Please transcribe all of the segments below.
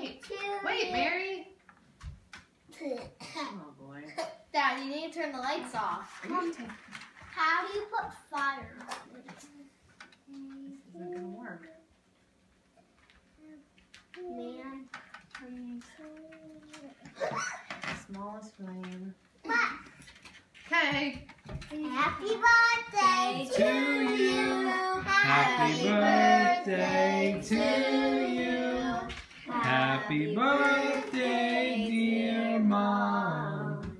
Wait. Wait. Mary. Oh boy. Dad, you need to turn the lights off. Are you taking? How do you put fire on it? This isn't gonna work. Man. Smallest flame. What? Okay. Happy birthday To to you. you. Happy birthday to you. Happy birthday, dear mom.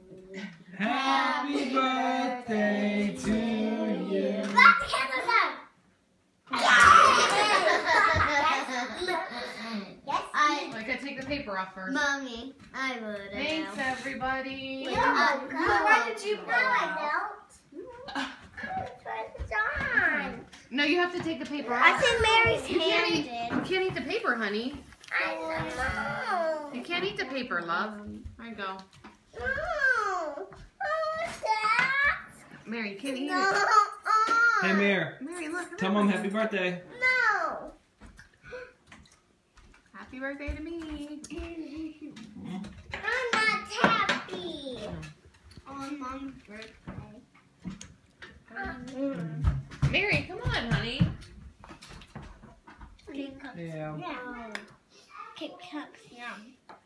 Happy birthday to you. Clap the cameras on. Yes. I, I gotta take the paper off first. mommy, I would. Thanks, everybody. No, Uh, no. why did you No, I out? don't. I'm trying to on. No, you have to take the paper off. I think Mary's You can't eat- hand You can't eat the paper, honey. I know. You can't eat the paper, love. There you go. No. Oh, that. Mary, you can't eat No. it. Hey, Mayor. Mary, look. Tell mom happy birthday. No. Happy birthday to me. I'm not happy. Oh, on mom's birthday. Mary, come on, honey. Yeah. Yeah. Kit Kats, yum.